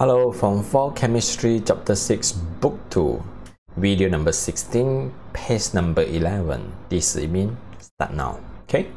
Hello, Form 4 Chemistry Chapter 6, Book 2, video number 16, page number 11. This is mean start now. Okay?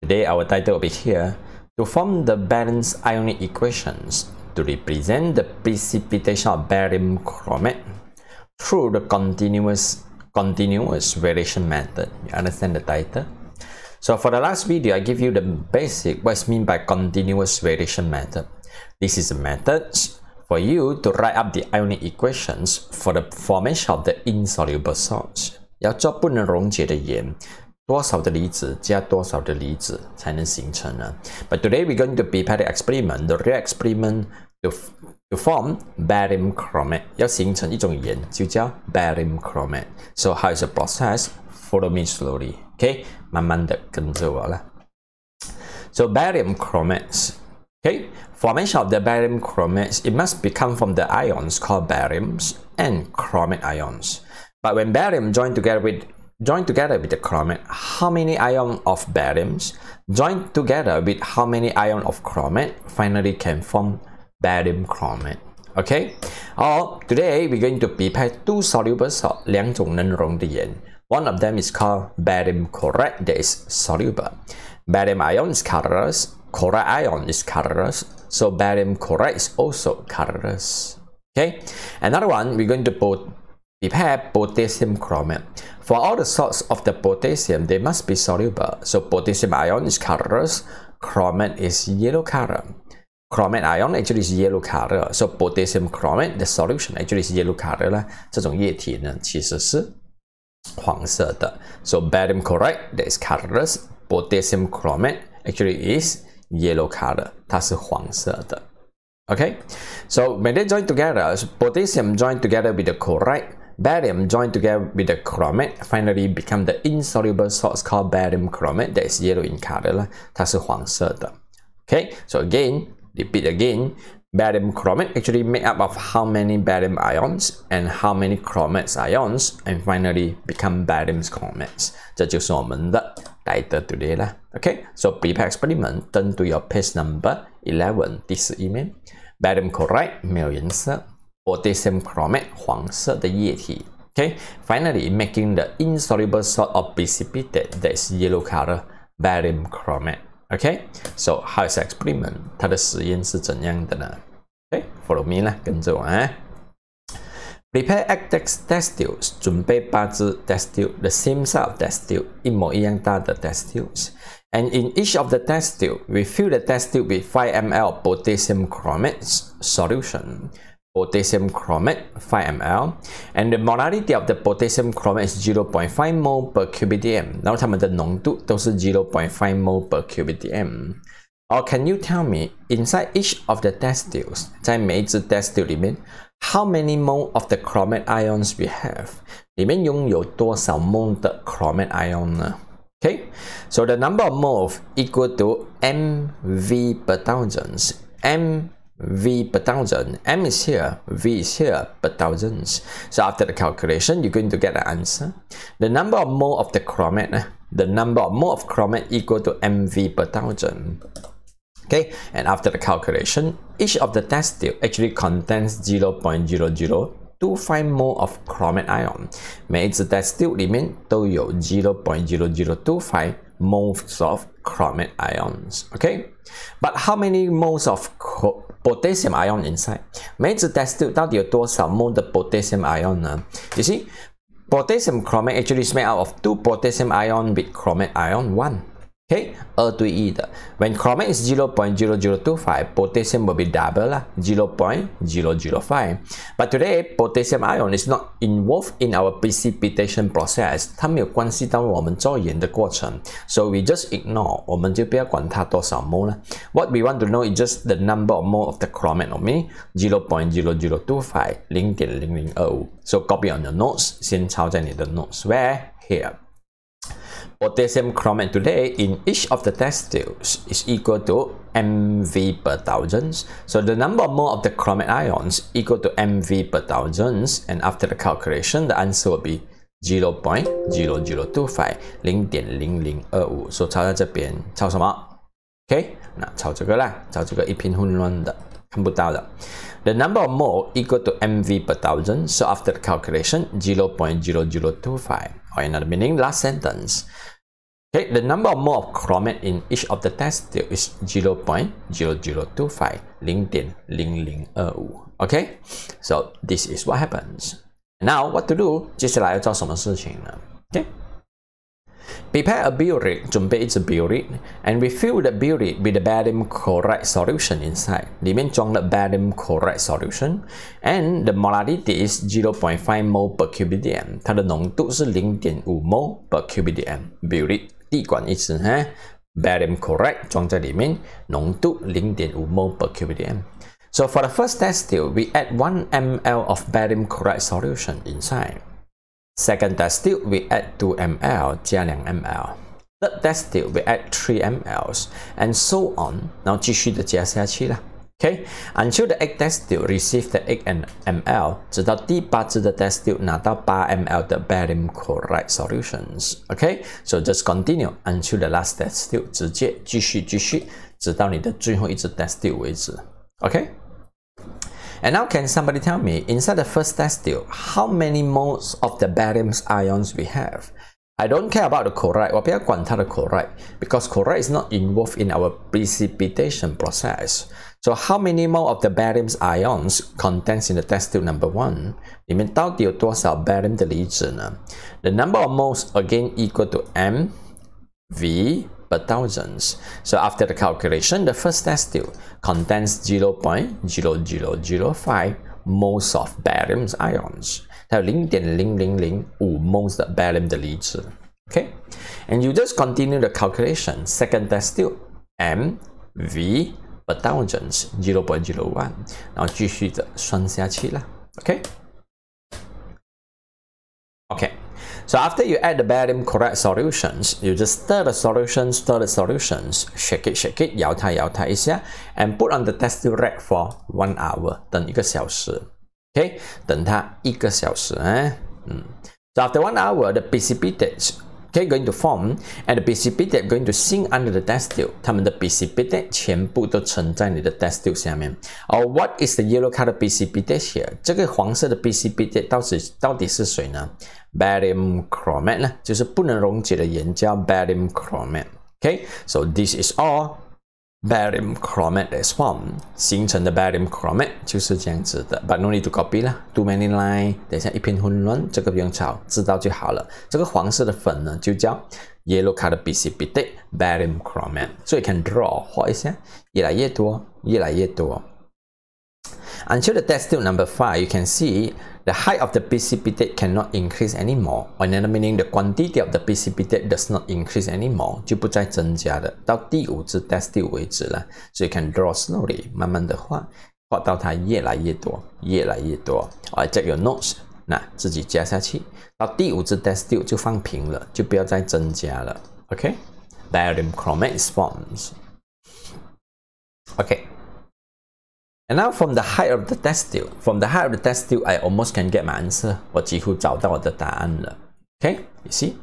Today our title will be here to form the balanced ionic equations to represent the precipitation of barium chromate through the continuous continuous variation method. You understand the title? So for the last video, I give you the basic what's mean by continuous variation method. This is a method for you to write up the ionic equations for the formation of the insoluble salts. 要做不能溶解的盐，多少的离子加多少的离子才能形成呢？But today we're going to prepare the experiment, the real experiment to to form barium chromate. 要形成一种盐就叫 barium chromate. So how is the process? Follow me slowly. Okay，慢慢的跟着我了。So barium chromates. Okay, formation of the barium chromates, it must become from the ions called bariums and chromate ions. But when barium join together with join together with the chromate, how many ions of bariums join together with how many ions of chromate finally can form barium chromate. Okay, or today we're going to prepare two soluble salts, 两种能溶的盐。one of them is called barium chloride that is soluble. Barium ion is colorless, chloride ion is colorless, so barium chloride is also colorless. Okay, another one we're going to put prepare potassium chromate. For all the salts of the potassium, they must be soluble. So potassium ion is colorless, chromate is yellow color. Chromate ion actually is yellow color. So potassium chromate, the solution actually is yellow color 啦。这种液体呢，其实是黄色的。So barium chloride that is colorless, potassium chromate actually is yellow color，它是黄色的。Okay, so when they join together, so potassium join together with the chloride, barium join together with the chromate, finally become the insoluble salts called barium chromate that is yellow in color 了，它是黄色的。Okay, so again, repeat again, barium chromate actually made up of how many barium ions and how many chromates ions and finally become barium chromates. 这就是我们的 title today 啦。Okay, so prepare experiment turn to your page number 11第十一面。Barium chloride 没有颜色，potassium chromate 黄色的液体。Okay, finally making the insoluble salt of precipitate that is yellow color barium chromate. Okay, so how is experiment？它的实验是怎样的呢？Okay，follow me 啦，跟着我啊。Prepare eight test tubes，准备八支 test tube，the same size of test tube，一模一样大的 test tubes。And in each of the test tube, we fill the test tube with 5 ml potassium chromate solution potassium chromate 5 ml and the molarity of the potassium chromate is 0.5 mol per cubic dm 然后它们的浓度都是0.5 mol per cubic dm or can you tell me inside each of the test tubes 在每一支 test tube 里面 how many mol of the chromate ions we have 里面拥有多少 mol 的 chromate ion 呢 Okay, so the number of moles equal to mv per thousands. M V per thousand. M is here, V is here per thousands. So after the calculation, you're going to get the answer. The number of mole of the chromate, eh, the number of mole of chromate equal to MV per thousand. Okay, and after the calculation, each of the test tube actually contains 0.0025 mole of chromate ion. 每一支 test tube 里面都有0.0025 moles of chromate ions. Okay, but how many moles of potassium ion inside. 每支 test tube 到底有多少 mole 的 potassium ion 呢？You see, potassium chromate actually is made out of two potassium ion with chromate ion one. Okay, 二对一的。When chromate is 0.0025, potassium will be double 啦，0.005. But today, potassium ion is not involved in our precipitation process. 它没有关系到我们做盐的过程，so we just ignore. 我们就不要管它多少 mol 啦。What we want to know is just the number of mol of the chromate only, 0.0025, 零点零零二五。So copy on your notes. 先抄在你的 notes. Where here? Potassium chromate today in each of the test tubes is equal to mV per thousands. So the number of mole of the chromate ions equal to mV per thousands. And after the calculation, the answer will be 0.0025, 0.0025. So 抄在这边，抄什么？OK，那抄这个啦，抄这个一片混乱的。 看不到的。The number of mole equal to MV per thousand. So after the calculation, 0.0025. Or another meaning, last sentence. Okay, the number of mole of chromate in each of the test tube is 0.0025. 0.0025. Okay, so this is what happens. Now what to do? 接下来要做什么事情呢？Okay. Prepare a burette, 准备一支 and we fill the burette with the barium chloride solution inside. 里面装了 barium chloride solution, and the molarity is 0.5 mol per cubic m. 它的浓度是0.5 mol per cubic m. Burette 滴管一支哈，barium chloride 装在里面，浓度0.5 mol per cubic m. So for the first test tube, we add 1 ml of barium chloride solution inside. Second test tube, we add 2 ml 加2 ml. Third test tube, we add 3 ml and so on. 然后继续的加下去啦。Okay, until the egg test tube receive the 8 ml，直到第八支的 test tube 拿到8 ml 的 barium chloride solutions. Okay, so just continue until the last test tube，直接继续继续，直到你的最后一支 test tube 为止。Okay. And now can somebody tell me, inside the first test tube, how many moles of the barium ions we have? I don't care about the chloride, 我不要管它的 chloride, because chloride is not involved in our precipitation process. So how many mole of the barium ions contains in the test tube number one? 里面到底有多少 barium 的离子呢? The number of moles again equal to m v per thousands. So after the calculation, the first test tube contains 0.0005 moles of barium ions. 它有0.0005 moles 的 barium 的离子。Okay, and you just continue the calculation. Second test tube, m v per thousands 0.01，然后继续的算下去了。Okay. Okay, so after you add the barium correct solutions, you just stir the solutions, stir the solutions, shake it, shake it, 摇它摇它一下，and put on the test tube rack for one hour，等一个小时。OK，等它一个小时。嗯，so after one hour, the precipitates are going to form, and the PCB they're going to sink under the test tube. 它们的 PCB 带全部都沉在你的 test tube 下面. Or what is the yellow color precipitate here？这个黄色的 PCB 带到底到底是谁呢？Barium chromate 呢，就是不能溶解的盐叫 barium chromate. Okay, so this is all barium chromate is formed，形成的 barium chromate 就是这样子的。But no need to copy 啦，too many line，等一下一片混乱，这个不用抄，知道就好了。这个黄色的粉呢，就叫 yellow color precipitate barium chromate，所以 can draw 画一下，越来越多，越来越多。Until the test tube number 5, you can see the height of the precipitate cannot increase anymore. Another meaning, the quantity of the precipitate does not increase anymore. 就不再增加了，到第五支 test tube 为止了。所以 can draw slowly，慢慢的画，画到它越来越多，越来越多。Alright, take your notes. 那自己加下去，到第五支 test tube 就放平了，就不要再增加了。OK, barium chromate forms. And now from the height of the test tube, from the height of the test tube, I almost can get my answer. 我几乎找到我的答案了. Okay, you see?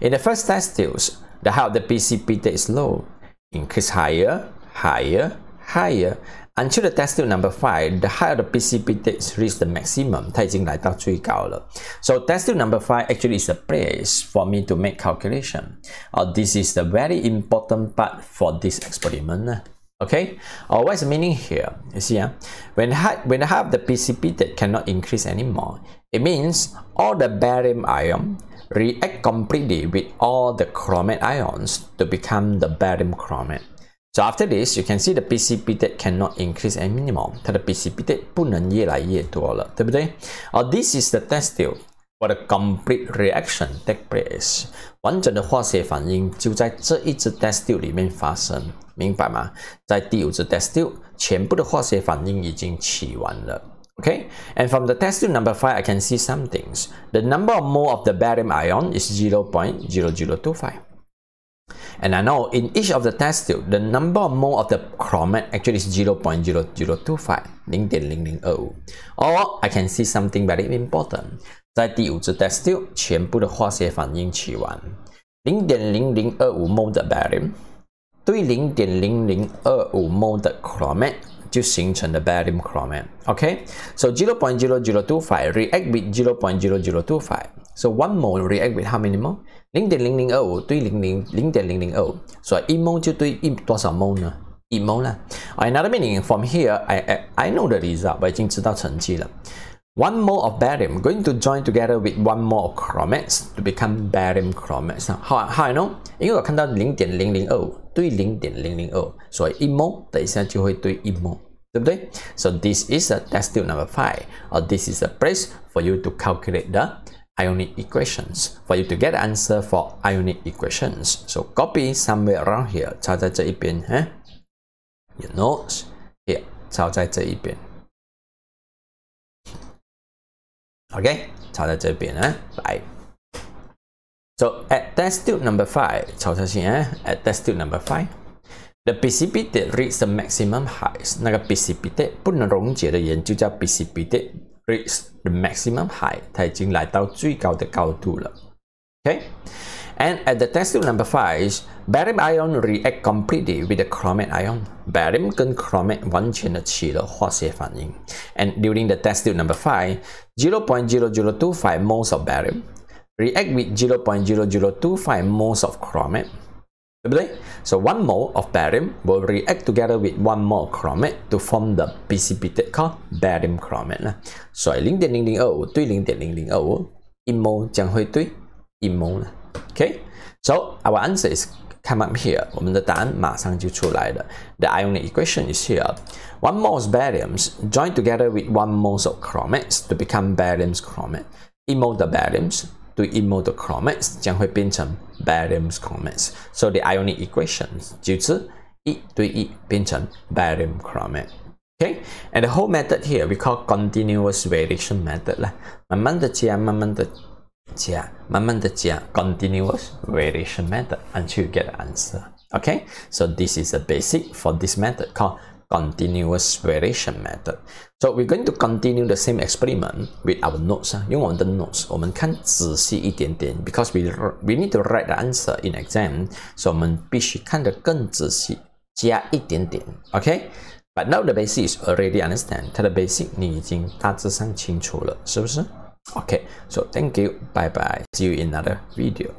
In the first test tubes, the height of the precipitate is low. Increase higher, higher, higher, until the test tube number 5, the height of the precipitate reached the maximum. 它已经来到最高了. So test tube number 5 actually is a place for me to make calculation. Uh, this is the very important part for this experiment. Okay, or uh, what's the meaning here? You see, uh, when height, when the height of the precipitate cannot increase anymore, it means all the barium ion react completely with all the chromate ions to become the barium chromate. So after this, you can see the precipitate cannot increase anymore. 它的 precipitate 不能越来越多了，对不对？Or this is the test tube 我的 complete reaction take place，完整的化学反应就在这一支 test tube 里面发生，明白吗？在第五支 test tube，全部的化学反应已经起完了。Okay, and from the test tube number 5, I can see some things. The number of mole of the barium ion is 0.0025. And I know in each of the test tube, the number of mole of the chromate actually is 0 0.0025, 0.0025. Or I can see something very important. 在第五支 test tube 全部的化学反应起完，零点零零二五 oh, mol 的 barium 对零点零零二五 mol 的 chromate. 就形成了 barium chromate. Okay, so 0.0025 react with 0.0025. So one mole react with how many mole? 0.002对0.0 0.002，所以一 mole 就对一多少 mole 呢？一 mole 啦。Another meaning from here, I I, I know the result，我已经知道成绩了。One mole of barium going to join together with one mole of chromates to become barium chromates. How how I know？因为我看到零点零零二五对零点零零二，所以一 mole 等一下就会对一 mole，对不对？So this is a test tube number five, or this is a place for you to calculate the ionic equations for you to get the answer for ionic equations. So copy somewhere around here. 抄在这一边，huh? Your notes here. 抄在这一边。OK，抄在这边啊，来。So at test tube number five，抄下去啊。At test tube number five。The precipitate reaches the maximum height。那个 precipitate 不能溶解的盐就叫 precipitate reach the maximum height，它已经来到最高的高度了。Okay? And at the test tube number five, barium ion react completely with the chromate ion. Barium 跟 chromate 完全的起了化学反应。And during the test tube number five, 0.0025 moles of barium react with 0.0025 moles of chromate 对不对 ？So one mole of barium will react together with one mole chromate to form the precipitate called barium chromate 啦。所以零点零零二五对零点零零二五，一 mole 将会对一 mole 啦。OK，so our answer is come up here，我们的答案马上就出来了。The ionic equation is here. One mole of bariums join together with one mole of chromates to become barium's chromate. 一 mole 的 bariums 对一 mole 的 chromates 将会变成 Bariums chromate. So the ionic equations 就是一对一变成 chromate, okay? and the whole method here we call continuous variation method 啦，慢慢的加，慢慢的加，慢慢的加，continuous variation method until you get the answer. Okay, so this is the basic for this method called continuous variation method. So we're going to continue the same experiment with our notes. 用我们的 notes，我们看仔细一点点，because we we need to write the answer in exam，所以我们必须看得更仔细，加一点点。OK，but now the basic is already understand，它的 basic 你已经大致上清楚了，是不是？Okay, so thank you, bye bye, see you in another video.